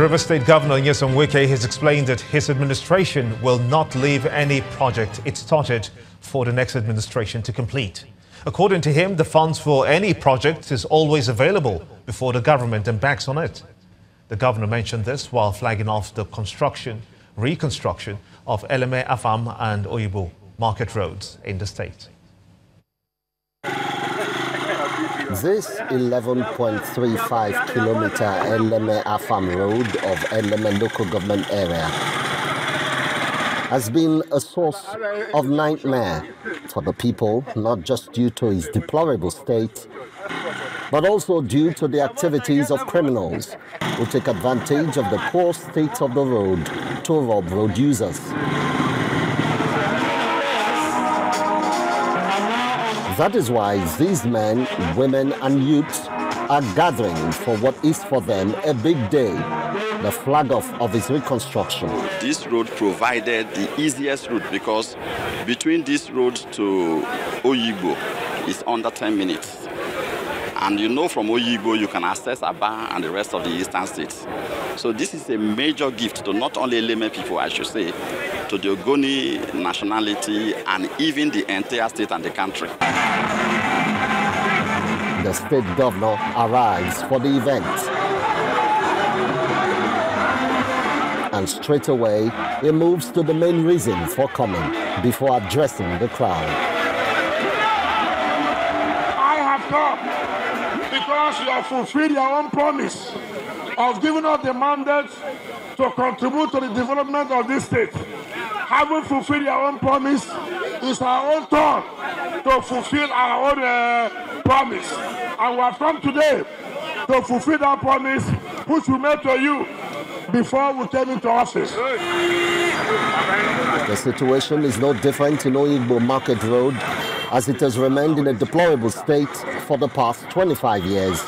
River State Governor Nyesom Wike has explained that his administration will not leave any project it started for the next administration to complete. According to him, the funds for any project is always available before the government embarks on it. The governor mentioned this while flagging off the construction, reconstruction of Eleme Afam and Oyigbo market roads in the state. This 11.35 kilometer Eleme Afam road of Eleme local government area has been a source of nightmare for the people, not just due to its deplorable state, but also due to the activities of criminals who take advantage of the poor state of the road to rob road users. That is why these men, women, and youths are gathering for what is for them a big day the flag off of its reconstruction. This road provided the easiest route because between this road to Oyigbo is under 10 minutes. And you know from Oyigbo you can access Aba and the rest of the eastern states. So this is a major gift to not only Eleme people, I should say, to the Ogoni nationality and even the entire state and the country. The state governor arrives for the event. and straight away he moves to the main reason for coming before addressing the crowd. I have come because you have fulfilled your own promise of giving us the mandate to contribute to the development of this state. Having fulfilled your own promise, it's our own turn to fulfill our own uh, promise. And we have come today to fulfill that promise which we made to you before we came into office. The situation is no different in Oyigbo Market Road as it has remained in a deplorable state for the past 25 years,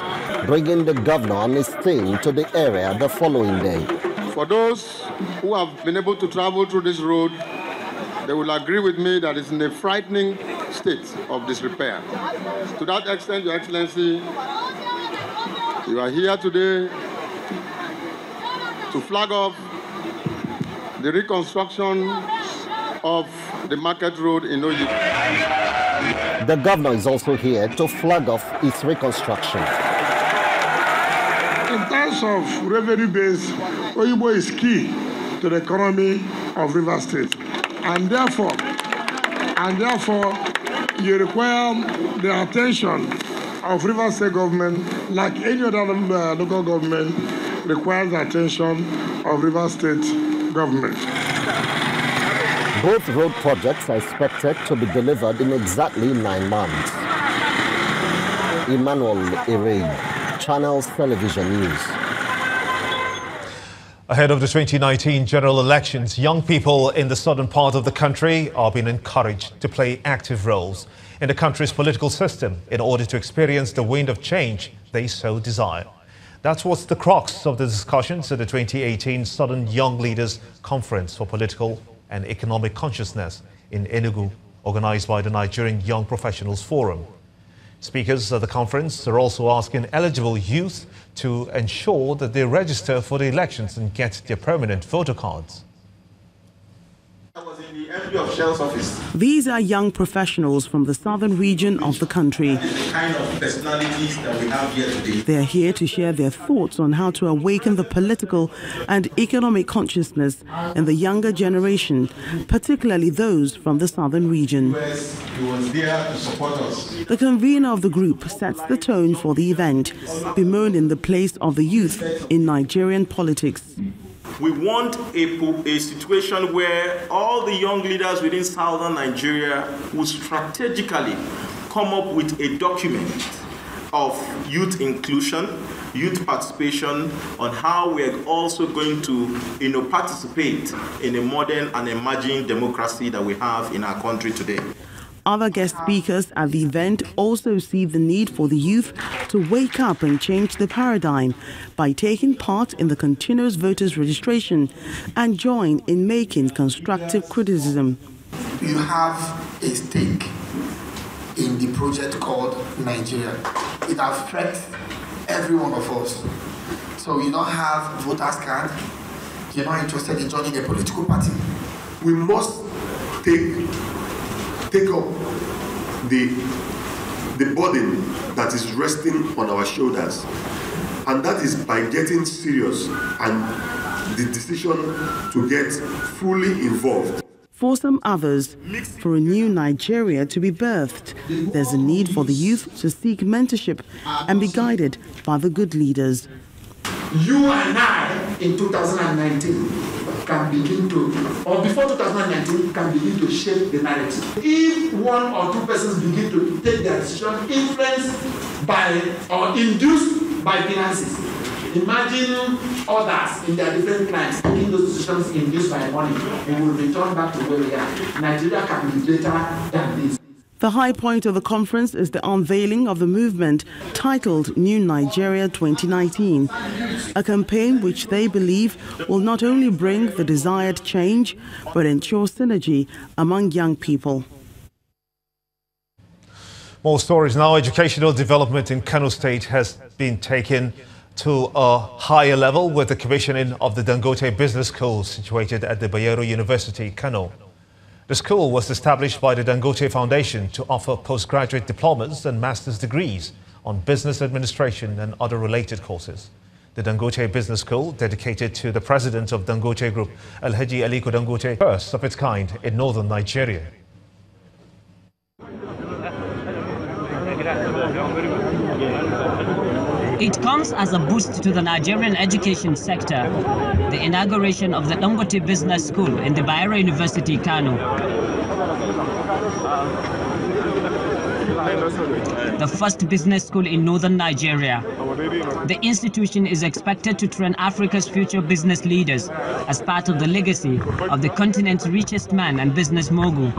bringing the governor and his team to the area the following day. For those who have been able to travel through this road, they will agree with me that it's in a frightening state of disrepair. To that extent, Your Excellency, you are here today to flag off the reconstruction of the market road in Oyigbo. The governor is also here to flag off its reconstruction. In terms of revenue base, Oyigbo is key to the economy of River State. And therefore, and therefore, you require the attention of River State government, like any other uh, local government, requires the attention of River State government. Both road projects are expected to be delivered in exactly nine months. Emmanuel Irid, Channels Television News. Ahead of the 2019 general elections, young people in the southern part of the country are being encouraged to play active roles in the country's political system in order to experience the wind of change they so desire. That's what's the crux of the discussions at the 2018 Southern Young Leaders Conference for Political and Economic Consciousness in Enugu, organized by the Nigerian Young Professionals Forum. Speakers at the conference are also asking eligible youth to ensure that they register for the elections and get their permanent voter cards. These are young professionals from the southern region of the country. Kind of personalities that we have here today. They are here to share their thoughts on how to awaken the political and economic consciousness in the younger generation, particularly those from the southern region. The convener of the group sets the tone for the event, bemoaning the place of the youth in Nigerian politics. We want a, a situation where all the young leaders within southern Nigeria will strategically come up with a document of youth inclusion, youth participation, on how we are also going to you know, participate in a modern and emerging democracy that we have in our country today. Other guest speakers at the event also see the need for the youth to wake up and change the paradigm by taking part in the continuous voters registration and join in making constructive criticism. You have a stake in the project called Nigeria. It affects every one of us. So you don't have voter's card, you're not interested in joining a political party. We must take take up the the burden that is resting on our shoulders. And that is by getting serious and the decision to get fully involved. For some others, for a new Nigeria to be birthed, there's a need for the youth to seek mentorship and be guided by the good leaders. You and I in 2019 can begin to, or before 2019, can begin to shape the narrative. If one or two persons begin to take their decision influenced by or induced by finances, imagine others in their different clients taking those decisions induced by money and will return back to where we are. Nigeria can be greater than this. The high point of the conference is the unveiling of the movement titled New Nigeria 2019, a campaign which they believe will not only bring the desired change but ensure synergy among young people. More stories now. Educational development in Kano State has been taken to a higher level with the commissioning of the Dangote Business School situated at the Bayero University, Kano. The school was established by the Dangote Foundation to offer postgraduate diplomas and master's degrees on business administration and other related courses. The Dangote Business School, dedicated to the president of Dangote Group, Alhaji Aliko Dangote, first of its kind in northern Nigeria. It comes as a boost to the Nigerian education sector, the inauguration of the Dangote Business School in the Bayero University, Kano. The first business school in northern Nigeria. The institution is expected to train Africa's future business leaders as part of the legacy of the continent's richest man and business mogul.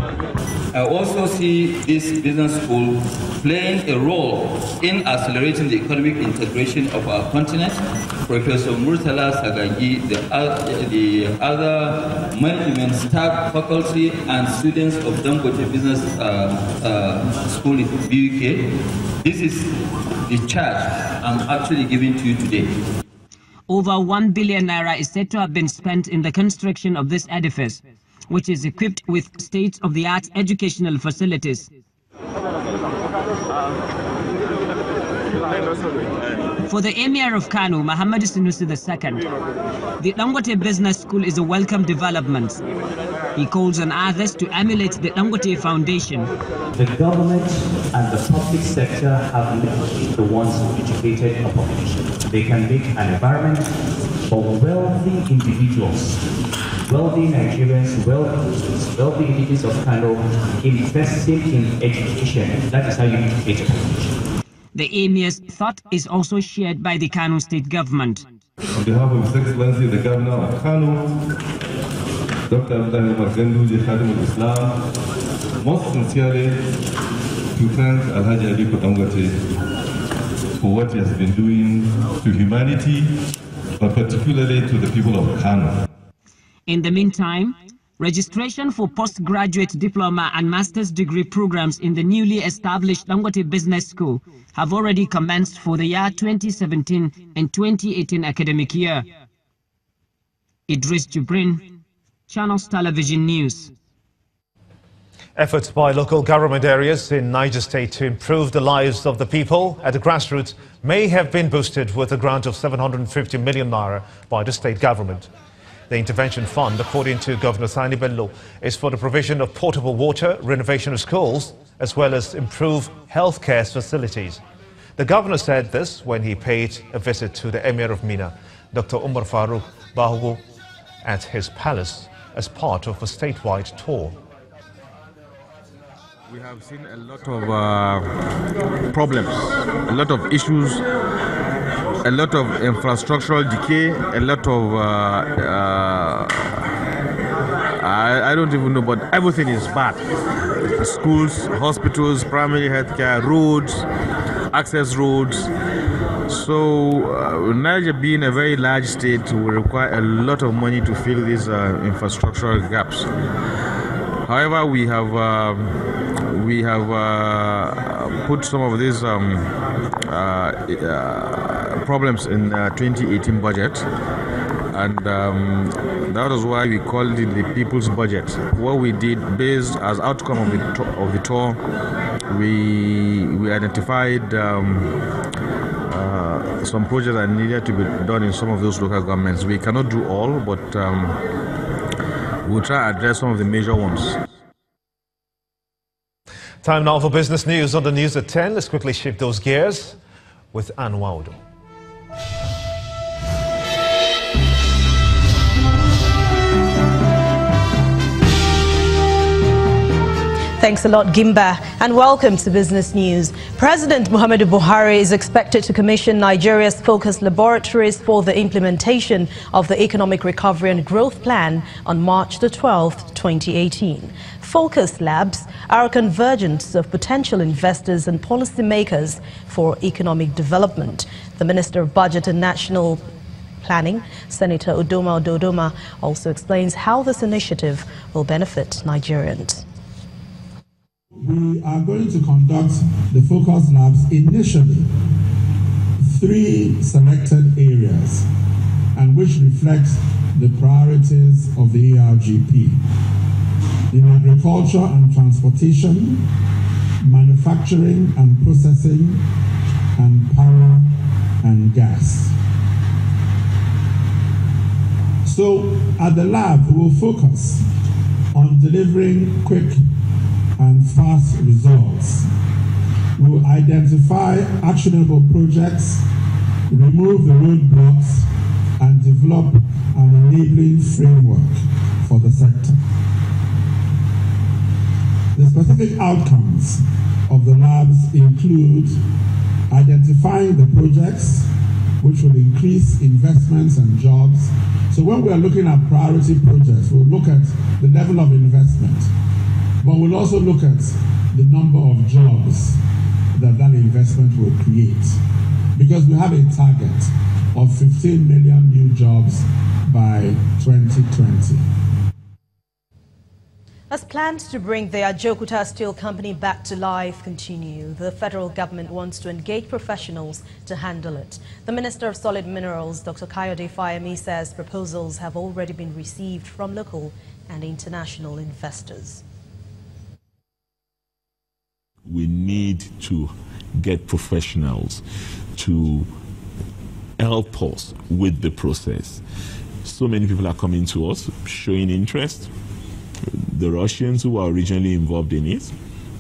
I also see this business school playing a role in accelerating the economic integration of our continent. Professor Murtala Sagagi, the, uh, the other management staff, faculty, and students of Dangote Business uh, uh, School in BUK, this is the charge I'm actually giving to you today. Over 1 billion naira is said to have been spent in the construction of this edifice which is equipped with state-of-the-art educational facilities. For the Emir of Kano, Muhammad Sanusi II, the Dangote Business School is a welcome development. He calls on others to emulate the Dangote Foundation. The government and the public sector have been the ones who educated a population. They can make an environment for wealthy individuals wealthy Nigerians, wealthy, wealthy individuals of Kano investing in education. That is how you educate a population. The Emir's thought is also shared by the Kano state government. On behalf of His Excellency the Governor of Kano, Dr. Abdullah Umar Ganduje, Khadim al-Islam, most sincerely to thank Alhaji Aliko Dangote for what he has been doing to humanity, but particularly to the people of Kano. In the meantime, registration for postgraduate diploma and master's degree programs in the newly established Dangote Business School have already commenced for the year 2017 and 2018 academic year. Idris Jubrin, Channels Television News. Efforts by local government areas in Niger State to improve the lives of the people at the grassroots may have been boosted with a grant of 750 million naira by the state government. The intervention fund, according to Governor Sani Bello, is for the provision of portable water, renovation of schools, as well as improve healthcare facilities. The governor said this when he paid a visit to the Emir of Minna, Dr. Umar Farouk Bahago, at his palace as part of a statewide tour. We have seen a lot of uh, problems, a lot of issues a lot of infrastructural decay, a lot of uh, uh, I, I, don't even know, but everything is bad. Schools, hospitals, primary healthcare, roads, access roads. So uh, Niger being a very large state will require a lot of money to fill these uh, infrastructural gaps. However, we have um, we have uh, put some of these um, uh, problems in 2018 budget and um, that was why we called it the people's budget. What we did based as outcome of the, of the tour, we, we identified um, uh, some projects that needed to be done in some of those local governments. We cannot do all, but um, we'll try to address some of the major ones. Time now for business news on the news at 10. Let's quickly shift those gears with Ann Thanks a lot, Gimba, and welcome to Business News. President Muhammadu Buhari is expected to commission Nigeria's focus laboratories for the implementation of the Economic Recovery and Growth Plan on March the 12th, 2018. Focus Labs are a convergence of potential investors and policymakers for economic development. The Minister of Budget and National Planning, Senator Udoma Udo Udoma, also explains how this initiative will benefit Nigerians we are going to conduct the focus labs initially three selected areas and which reflects the priorities of the ERGP in agriculture and transportation, manufacturing and processing, and power and gas. So at the lab, we will focus on delivering quick and fast results. We will identify actionable projects, remove the roadblocks, and develop an enabling framework for the sector. The specific outcomes of the labs include identifying the projects which will increase investments and jobs. So when we are looking at priority projects, we'll look at the level of investment, but we'll also look at the number of jobs that that investment will create. Because we have a target of 15 million new jobs by 2020. As plans to bring the Ajaokuta Steel Company back to life continue, the federal government wants to engage professionals to handle it. The Minister of Solid Minerals, Dr. Kayode Fayemi, says proposals have already been received from local and international investors we need to get professionals to help us with the process. So many people are coming to us showing interest. The Russians who were originally involved in it,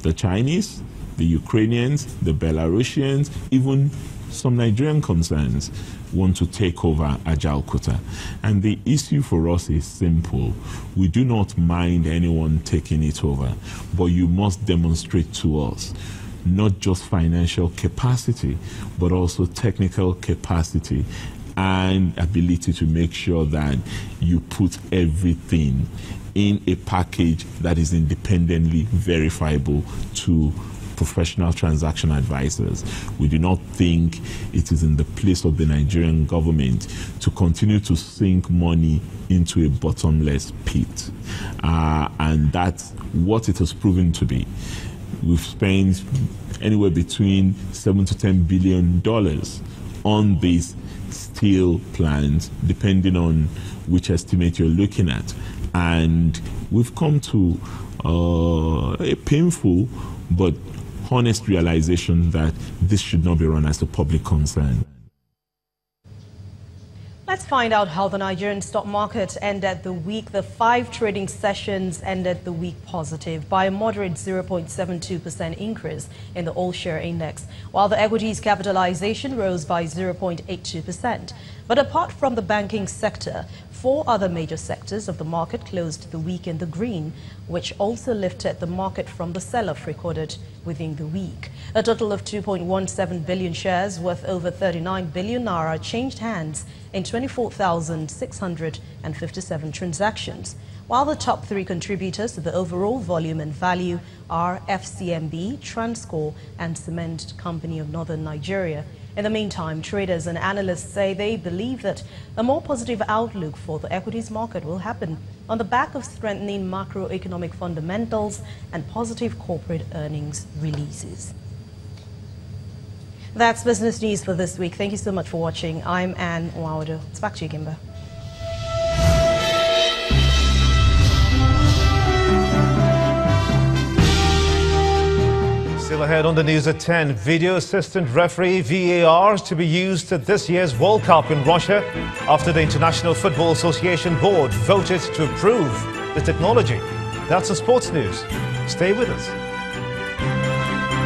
the Chinese, the Ukrainians, the Belarusians, even some Nigerian concerns want to take over Ajaokuta. And the issue for us is simple. We do not mind anyone taking it over, but you must demonstrate to us not just financial capacity, but also technical capacity and ability to make sure that you put everything in a package that is independently verifiable to professional transaction advisors. We do not think it is in the place of the Nigerian government to continue to sink money into a bottomless pit. Uh, and that's what it has proven to be. We've spent anywhere between 7 to 10 billion dollars on these steel plants, depending on which estimate you're looking at. And we've come to uh, a painful but honest realization that this should not be run as a public concern. Let's find out how the Nigerian stock market ended the week. The five trading sessions ended the week positive by a moderate 0.72% increase in the all-share index, while the equities capitalization rose by 0.82%. But apart from the banking sector, Four other major sectors of the market closed the week in the green, which also lifted the market from the sell-off recorded within the week. A total of 2.17 billion shares worth over 39 billion naira changed hands in 24,657 transactions. While the top three contributors to the overall volume and value are FCMB, Transcorp and Cement Company of Northern Nigeria. In the meantime, traders and analysts say they believe that a more positive outlook for the equities market will happen on the back of strengthening macroeconomic fundamentals and positive corporate earnings releases. That's business news for this week. Thank you so much for watching. I'm Anne Waudo. It's back to you, Gimba. Still ahead on the news at 10, video assistant referee VAR to be used at this year's World Cup in Russia after the International Football Association Board voted to approve the technology. That's the sports news. Stay with us.